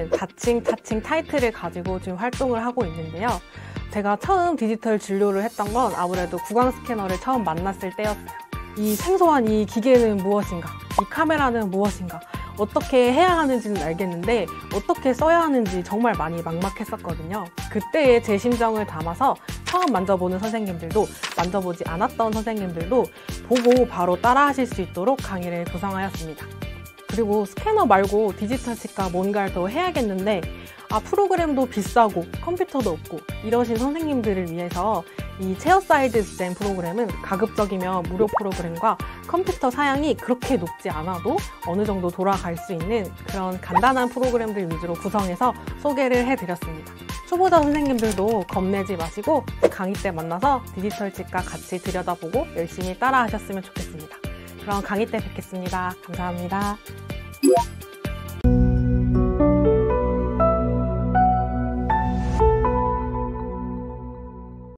하는 다칭, 타칭 타이틀을 가지고 지금 활동을 하고 있는데요. 제가 처음 디지털 진료를 했던 건 아무래도 구강 스캐너를 처음 만났을 때였어요. 이 생소한 이 기계는 무엇인가? 이 카메라는 무엇인가? 어떻게 해야 하는지는 알겠는데 어떻게 써야 하는지 정말 많이 막막했었거든요. 그때의 제 심정을 담아서 처음 만져보는 선생님들도 만져보지 않았던 선생님들도 보고 바로 따라 하실 수 있도록 강의를 구성하였습니다. 그리고 스캐너 말고 디지털 치과 뭔가를 더 해야겠는데 아 프로그램도 비싸고 컴퓨터도 없고 이러신 선생님들을 위해서 이 chairside 디자인 프로그램은 가급적이면 무료 프로그램과 컴퓨터 사양이 그렇게 높지 않아도 어느 정도 돌아갈 수 있는 그런 간단한 프로그램들 위주로 구성해서 소개를 해드렸습니다. 초보자 선생님들도 겁내지 마시고 강의 때 만나서 디지털 치과 같이 들여다보고 열심히 따라 하셨으면 좋겠습니다. 그럼 강의 때 뵙겠습니다. 감사합니다.